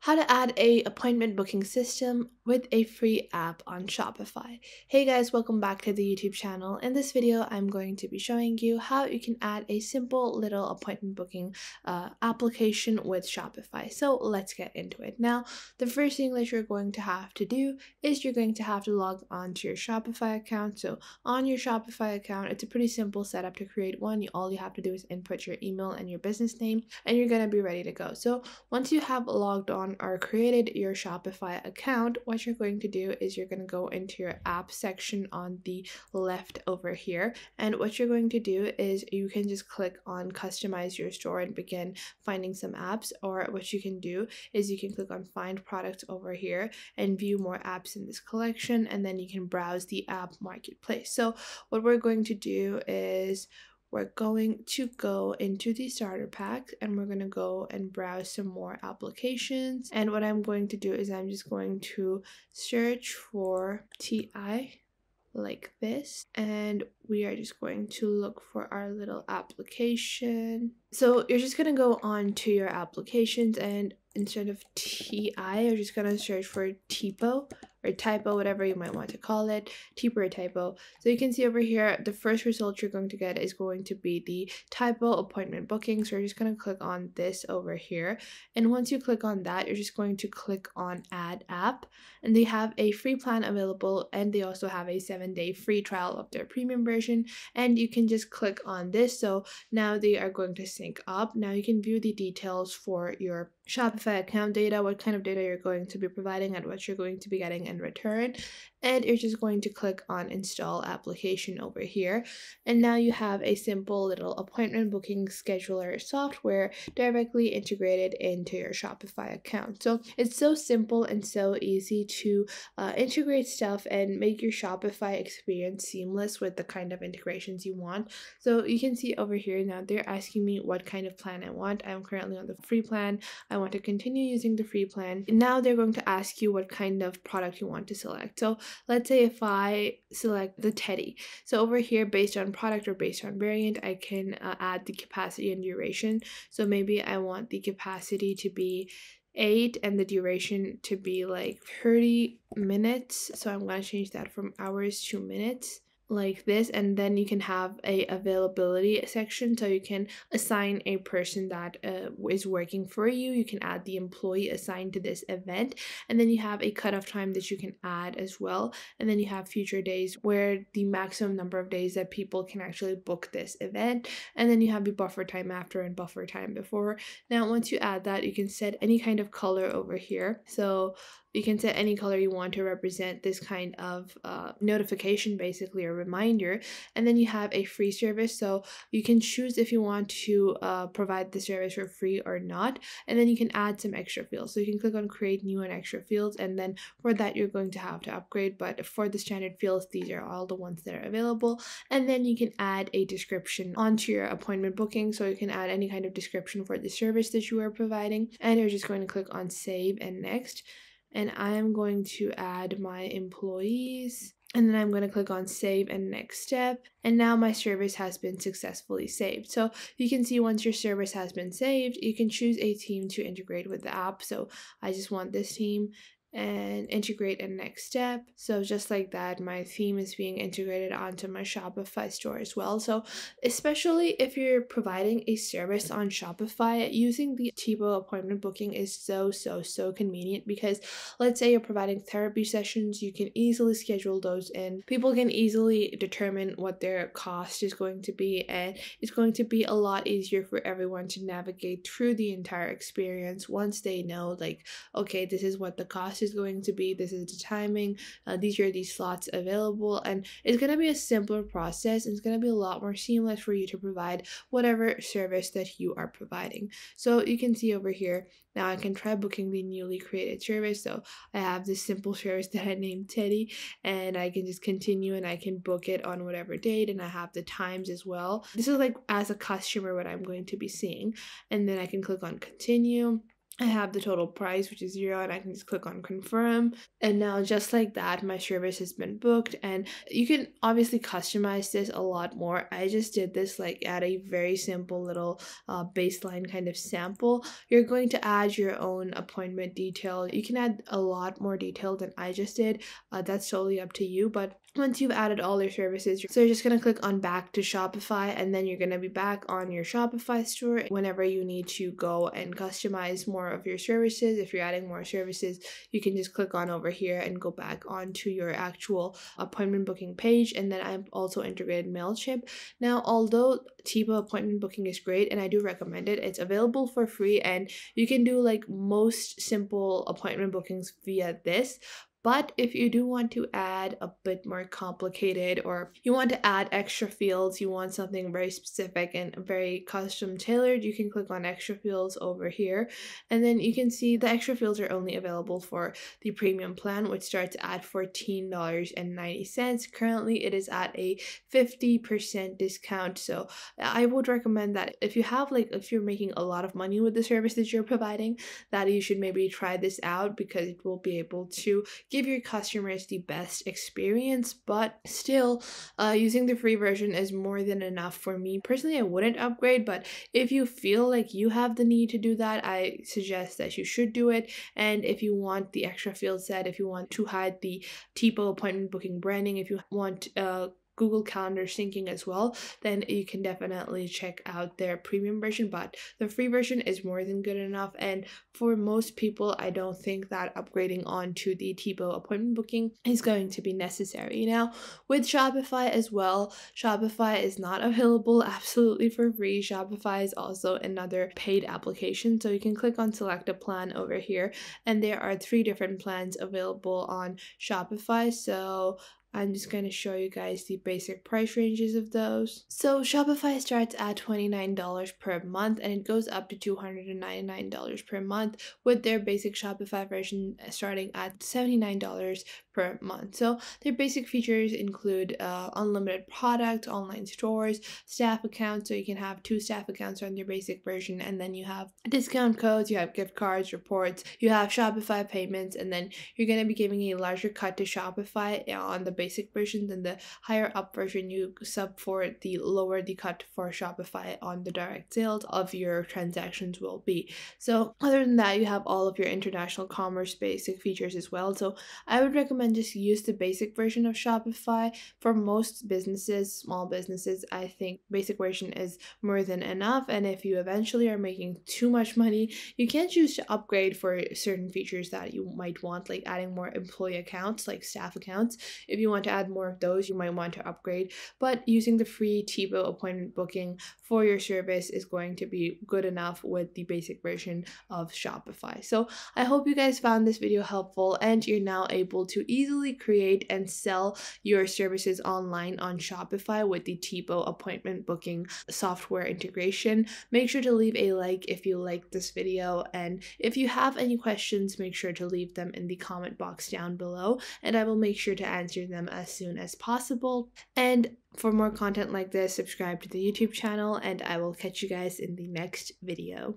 how to add a appointment booking system with a free app on Shopify. Hey guys, welcome back to the YouTube channel. In this video, I'm going to be showing you how you can add a simple little appointment booking uh, application with Shopify. So let's get into it. Now, the first thing that you're going to have to do is you're going to have to log on to your Shopify account. So on your Shopify account, it's a pretty simple setup to create one. All you have to do is input your email and your business name and you're going to be ready to go. So once you have logged on or created your Shopify account, what you're going to do is you're going to go into your app section on the left over here. And what you're going to do is you can just click on customize your store and begin finding some apps. Or what you can do is you can click on find products over here and view more apps in this collection. And then you can browse the app marketplace. So what we're going to do is we're going to go into the starter pack and we're going to go and browse some more applications. And what I'm going to do is I'm just going to search for TI like this and we are just going to look for our little application so you're just going to go on to your applications and instead of ti you're just going to search for tipo or typo, whatever you might want to call it, or typo. So you can see over here, the first result you're going to get is going to be the typo appointment booking. So you're just going to click on this over here. And once you click on that, you're just going to click on add app. And they have a free plan available and they also have a seven day free trial of their premium version. And you can just click on this. So now they are going to sync up. Now you can view the details for your Shopify account data, what kind of data you're going to be providing and what you're going to be getting in return and you're just going to click on install application over here. And now you have a simple little appointment booking scheduler software directly integrated into your shopify account. So it's so simple and so easy to uh, integrate stuff and make your shopify experience seamless with the kind of integrations you want. So you can see over here now they're asking me what kind of plan i want. I'm currently on the free plan. I want to continue using the free plan. Now they're going to ask you what kind of product you want to select so let's say if I select the teddy. So over here, based on product or based on variant, I can uh, add the capacity and duration. So maybe I want the capacity to be 8 and the duration to be like 30 minutes. So I'm going to change that from hours to minutes like this and then you can have a availability section. So you can assign a person that uh, is working for you. You can add the employee assigned to this event. And then you have a cutoff time that you can add as well. And then you have future days where the maximum number of days that people can actually book this event. And then you have the buffer time after and buffer time before. Now once you add that you can set any kind of color over here. So you can set any color you want to represent this kind of uh, notification basically or reminder and then you have a free service. So you can choose if you want to uh, provide the service for free or not and then you can add some extra fields. So you can click on create new and extra fields and then for that you're going to have to upgrade. But for the standard fields these are all the ones that are available. And then you can add a description onto your appointment booking. So you can add any kind of description for the service that you are providing and you're just going to click on save and next. And I am going to add my employees and then I'm going to click on save and next step and now my service has been successfully saved. So you can see once your service has been saved, you can choose a theme to integrate with the app. So I just want this theme and integrate a next step. So just like that, my theme is being integrated onto my Shopify store as well. So especially if you're providing a service on Shopify, using the Tipo appointment booking is so, so, so convenient because let's say you're providing therapy sessions, you can easily schedule those in. People can easily determine what their cost is going to be and it's going to be a lot easier for everyone to navigate through the entire experience once they know like, okay, this is what the cost is going to be, this is the timing, uh, these are these slots available, and it's going to be a simpler process. It's going to be a lot more seamless for you to provide whatever service that you are providing. So you can see over here, now I can try booking the newly created service. So I have this simple service that I named Teddy, and I can just continue and I can book it on whatever date, and I have the times as well. This is like as a customer what I'm going to be seeing, and then I can click on continue I have the total price, which is zero, and I can just click on confirm. And now, just like that, my service has been booked. And you can obviously customize this a lot more. I just did this like at a very simple little uh, baseline kind of sample. You're going to add your own appointment detail. You can add a lot more detail than I just did. Uh, that's totally up to you. But once you've added all your services, so you're just going to click on back to Shopify and then you're going to be back on your Shopify store whenever you need to go and customize more of your services. If you're adding more services, you can just click on over here and go back onto your actual appointment booking page. And then I've also integrated MailChimp. Now, although Tipo appointment booking is great and I do recommend it, it's available for free and you can do like most simple appointment bookings via this. But if you do want to add a bit more complicated or you want to add extra fields, you want something very specific and very custom tailored, you can click on extra fields over here. And then you can see the extra fields are only available for the premium plan, which starts at $14.90. Currently, it is at a 50% discount. So I would recommend that if you have like, if you're making a lot of money with the services you're providing, that you should maybe try this out because it will be able to give your customers the best experience, but still, uh, using the free version is more than enough for me. Personally, I wouldn't upgrade, but if you feel like you have the need to do that, I suggest that you should do it. And if you want the extra field set, if you want to hide the Tipo appointment booking branding, if you want uh, Google Calendar syncing as well, then you can definitely check out their premium version. But the free version is more than good enough. And for most people, I don't think that upgrading onto the Tipo appointment booking is going to be necessary. Now, with Shopify as well, Shopify is not available absolutely for free. Shopify is also another paid application. So you can click on select a plan over here, and there are three different plans available on Shopify. So I'm just going to show you guys the basic price ranges of those. So Shopify starts at $29 per month and it goes up to $299 per month with their basic Shopify version starting at $79 per month. So their basic features include uh, unlimited product, online stores, staff accounts, so you can have two staff accounts on your basic version, and then you have discount codes, you have gift cards, reports, you have Shopify payments, and then you're going to be giving a larger cut to Shopify on the basic version than the higher up version you sub for the lower the cut for Shopify on the direct sales of your transactions will be. So other than that, you have all of your international commerce basic features as well. So I would recommend just use the basic version of Shopify. For most businesses, small businesses, I think basic version is more than enough. And if you eventually are making too much money, you can choose to upgrade for certain features that you might want, like adding more employee accounts, like staff accounts. If you want to add more of those, you might want to upgrade. But using the free Tipo appointment booking for your service is going to be good enough with the basic version of Shopify. So I hope you guys found this video helpful and you're now able to easily create and sell your services online on Shopify with the Tipo appointment booking software integration. Make sure to leave a like if you like this video and if you have any questions, make sure to leave them in the comment box down below and I will make sure to answer them as soon as possible. And for more content like this, subscribe to the YouTube channel and I will catch you guys in the next video.